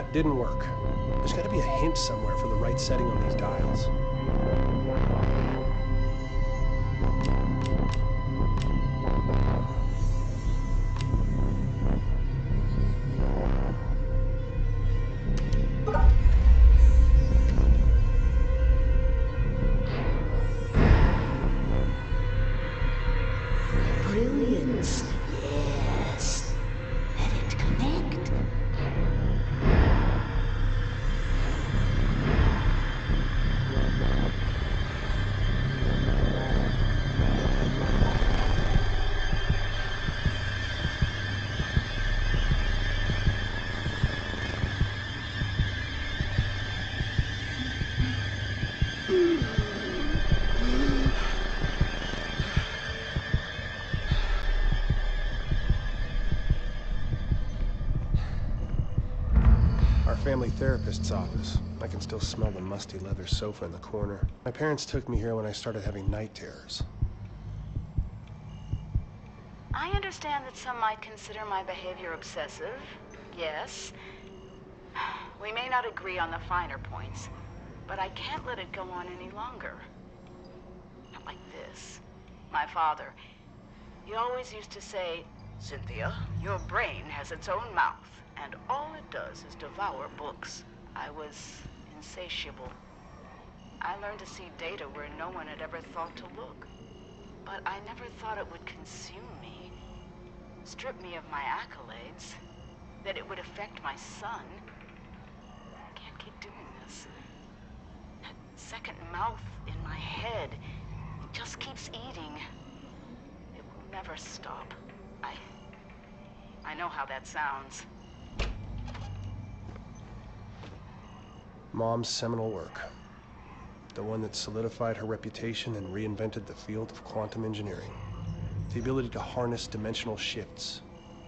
That didn't work. There's gotta be a hint somewhere for the right setting on these dials. Therapist's office. I can still smell the musty leather sofa in the corner. My parents took me here when I started having night terrors. I understand that some might consider my behavior obsessive. Yes. We may not agree on the finer points, but I can't let it go on any longer. Not like this. My father, he always used to say, Cynthia, your brain has its own mouth, and all it does is devour books. I was insatiable. I learned to see data where no one had ever thought to look. But I never thought it would consume me, strip me of my accolades, that it would affect my son. I can't keep doing this. That second mouth in my head, it just keeps eating. It will never stop. I. I know how that sounds. Mom's seminal work. The one that solidified her reputation and reinvented the field of quantum engineering. The ability to harness dimensional shifts,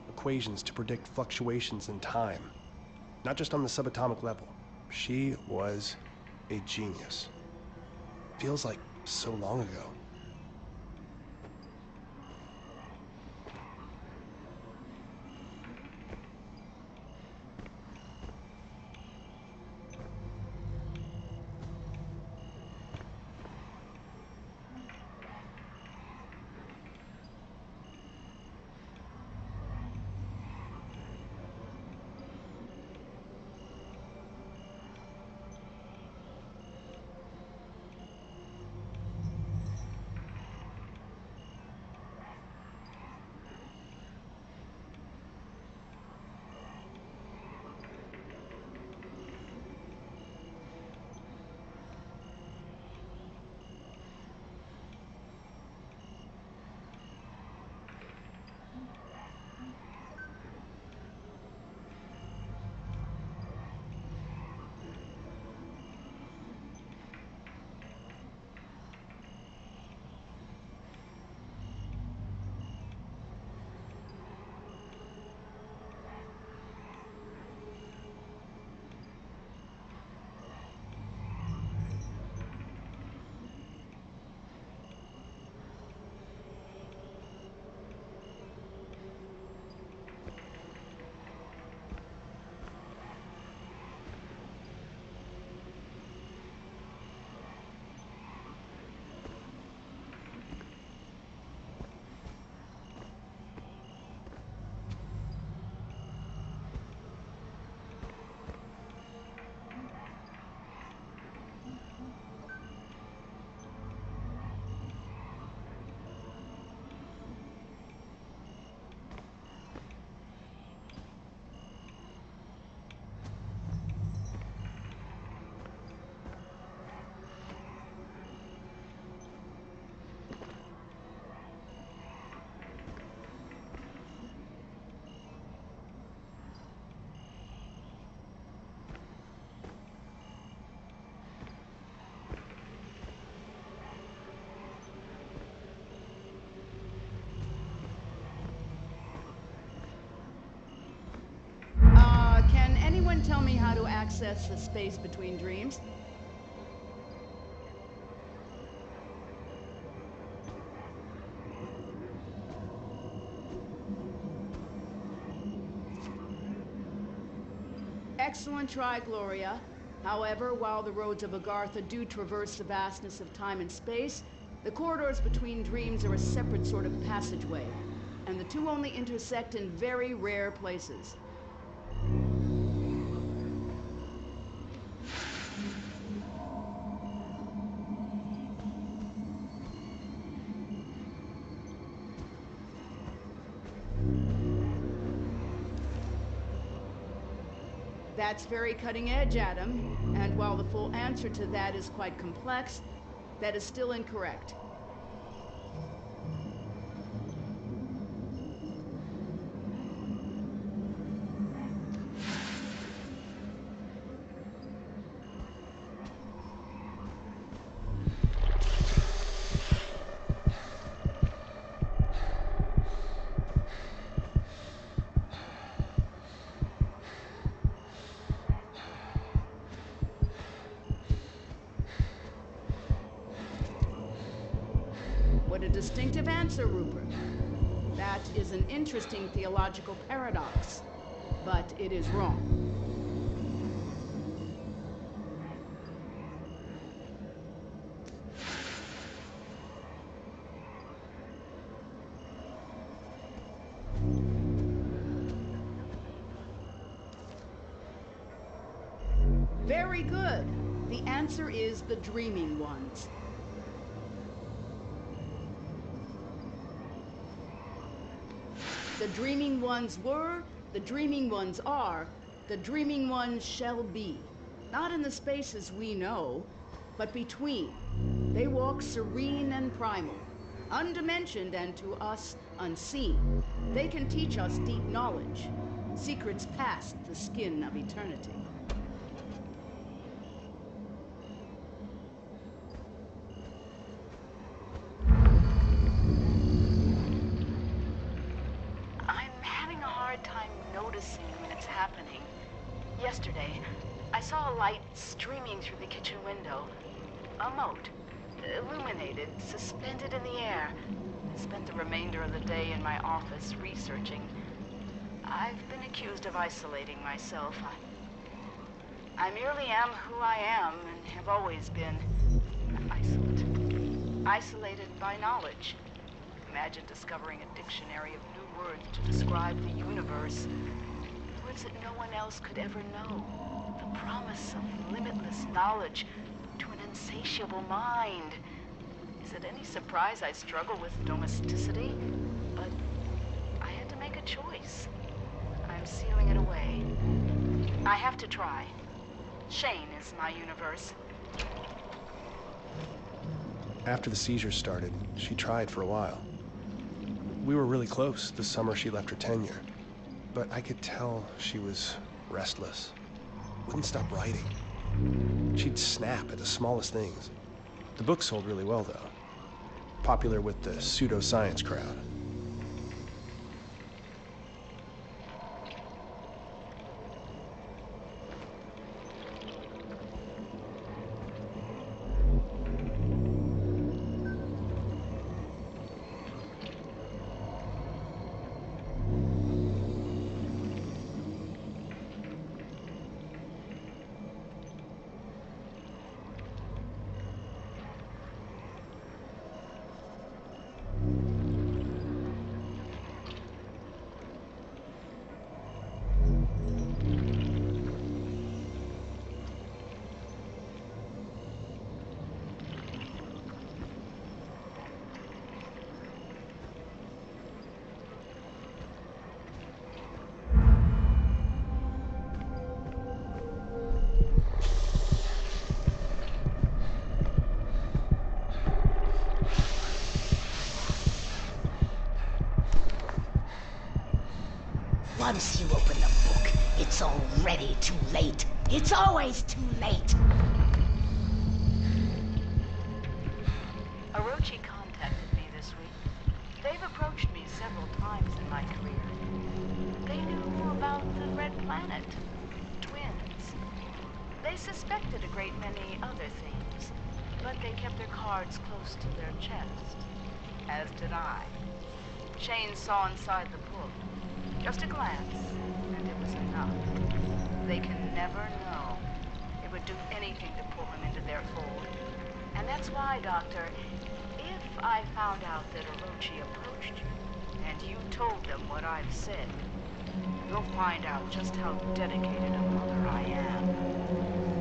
equations to predict fluctuations in time. Not just on the subatomic level. She was a genius. Feels like so long ago. Access the space between dreams? Excellent try, Gloria. However, while the roads of Agartha do traverse the vastness of time and space, the corridors between dreams are a separate sort of passageway, and the two only intersect in very rare places. That's very cutting edge, Adam. And while the full answer to that is quite complex, that is still incorrect. Theological paradox, but it is wrong. Very good. The answer is the dreaming ones. The dreaming ones were, the dreaming ones are, the dreaming ones shall be. Not in the spaces we know, but between. They walk serene and primal, undimensioned and to us unseen. They can teach us deep knowledge, secrets past the skin of eternity. I'm having a hard time noticing when it's happening. Yesterday, I saw a light streaming through the kitchen window. A mote, illuminated, suspended in the air. I spent the the day in my office researching. I've been accused of isolating myself. I, I merely am who I am and have always been. Isolated. Isolated by knowledge. Imagine discovering a dictionary of new words to describe the universe. Words that no one else could ever know. The promise of limitless knowledge to an insatiable mind. Is it any surprise I struggle with domesticity? But I had to make a choice. I'm sealing it away. I have to try. Shane is my universe. After the seizures started, she tried for a while. We were really close the summer she left her tenure, but I could tell she was restless. Wouldn't stop writing. She'd snap at the smallest things. The book sold really well, though. Popular with the pseudoscience crowd. Once you open the book, it's already too late. It's always too late. Orochi contacted me this week. They've approached me several times in my career. They knew more about the Red Planet, twins. They suspected a great many other things, but they kept their cards close to their chest. As did I. Shane saw inside the book. Just a glance, and it was enough. They can never know. It would do anything to pull him into their fold. And that's why, Doctor, if I found out that Orochi approached you, and you told them what I've said, you'll find out just how dedicated a mother I am.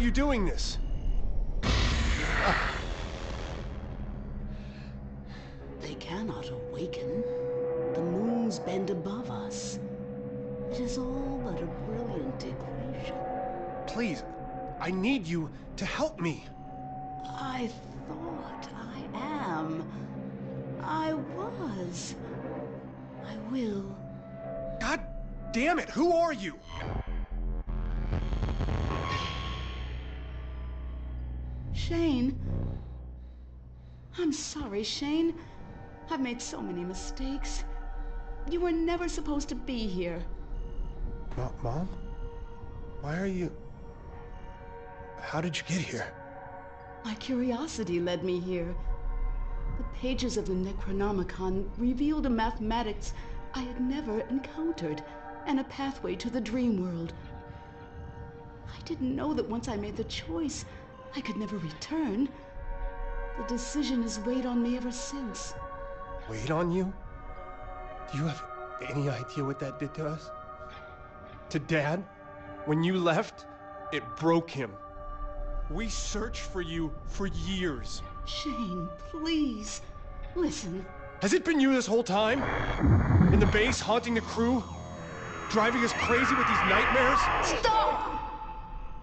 You doing this? They cannot awaken. The moons bend above us. It is all but a brilliant equation. Please, I need you to help me. I thought I am. I was. I will. God damn it, who are you? Shane. I'm sorry, Shane. I've made so many mistakes. You were never supposed to be here. Mo- Mom? Why are you... How did you get here? My curiosity led me here. The pages of the Necronomicon revealed a mathematics I had never encountered, and a pathway to the dream world. I didn't know that once I made the choice, I could never return. The decision has weighed on me ever since. Weighed on you? Do you have any idea what that did to us? To Dad? When you left, it broke him. We searched for you for years. Shane, please, listen. Has it been you this whole time? In the base, haunting the crew? Driving us crazy with these nightmares? Stop!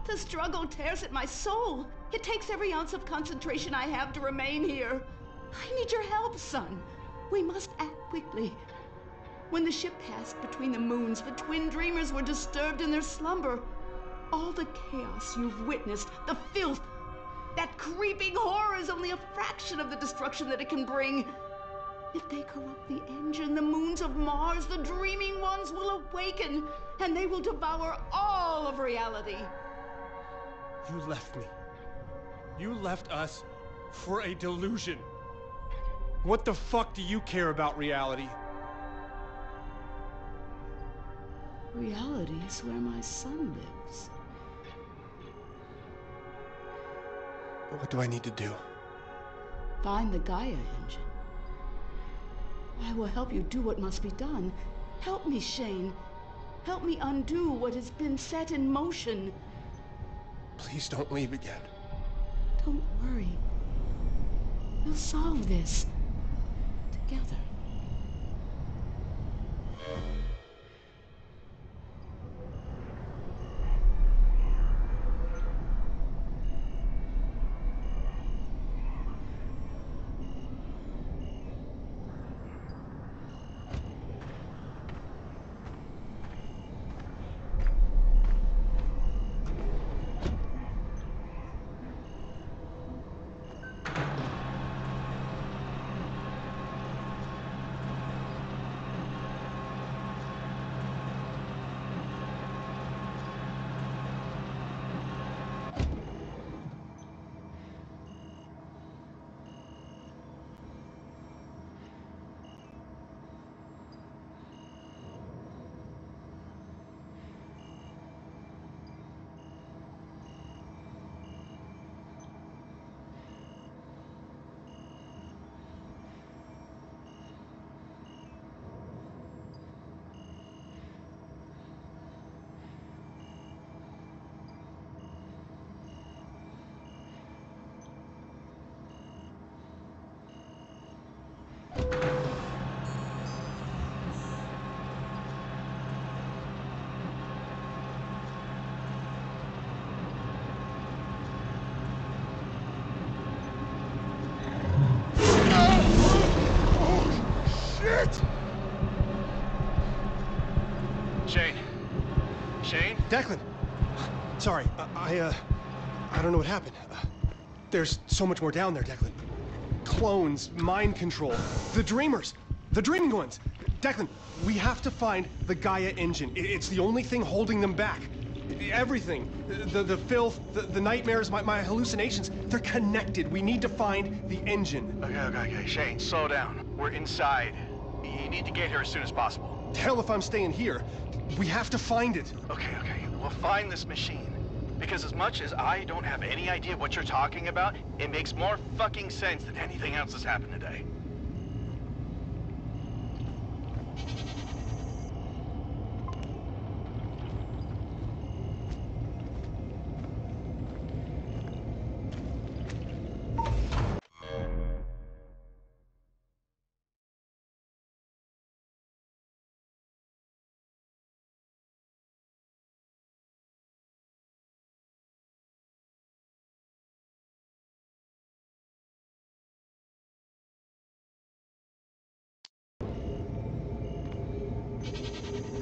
The struggle tears at my soul. It takes every ounce of concentration I have to remain here. I need your help, son. We must act quickly. When the ship passed between the moons, the twin dreamers were disturbed in their slumber. All the chaos you've witnessed, the filth, that creeping horror is only a fraction of the destruction that it can bring. If they corrupt the engine, the moons of Mars, the dreaming ones will awaken, and they will devour all of reality. You left me. You left us for a delusion. What the fuck do you care about reality? Reality is where my son lives. What do I need to do? Find the Gaia engine. I will help you do what must be done. Help me, Shane. Help me undo what has been set in motion. Please don't leave again. Don't worry. We'll solve this. Together. Declan! Sorry, I, I, uh, I don't know what happened. Uh, there's so much more down there, Declan. Clones, mind control, the Dreamers, the Dreaming Ones. Declan, we have to find the Gaia engine. It's the only thing holding them back. Everything, the, the filth, the, the nightmares, my, my hallucinations, they're connected. We need to find the engine. Okay, okay, okay. Shane, slow down. We're inside. You need to get here as soon as possible. Hell if I'm staying here. We have to find it. Okay, okay. We'll find this machine. Because as much as I don't have any idea what you're talking about, it makes more fucking sense than anything else that's happened today.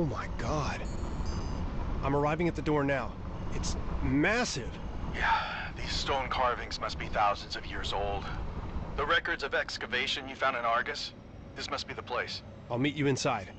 Oh my god. I'm arriving at the door now. It's massive. Yeah, these stone carvings must be thousands of years old. The records of excavation you found in Argus? This must be the place. I'll meet you inside.